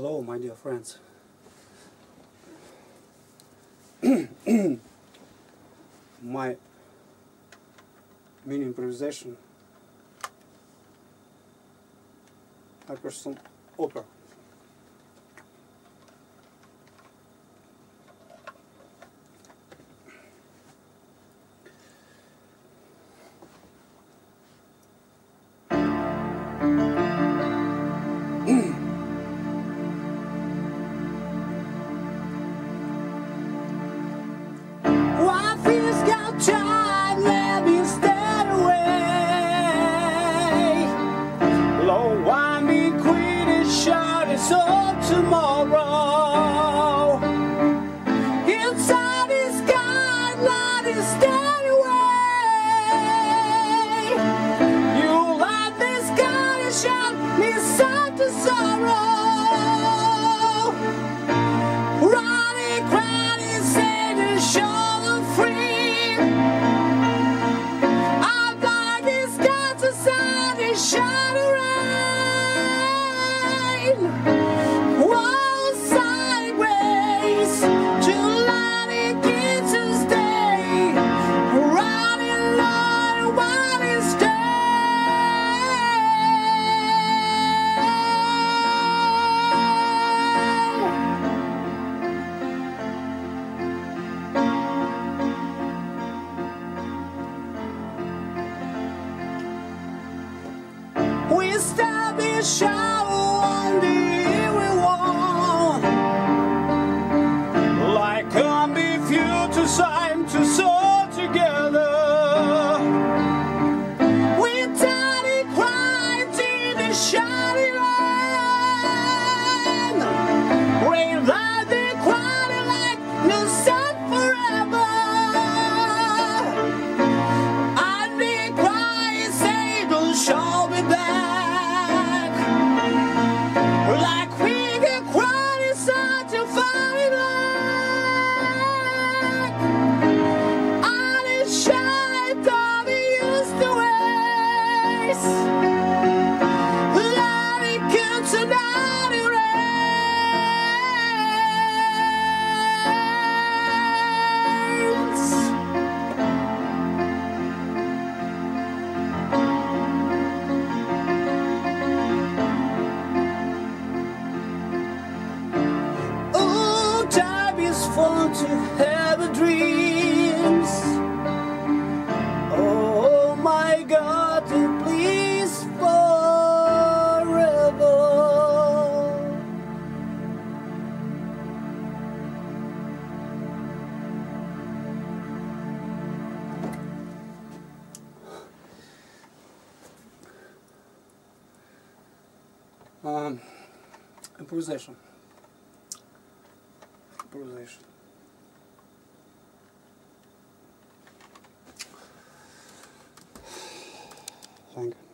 Hello, my dear friends. my mini improvisation Hyperstone Opera. establish our God to please forever. Um, improvisation. Improvisation. think.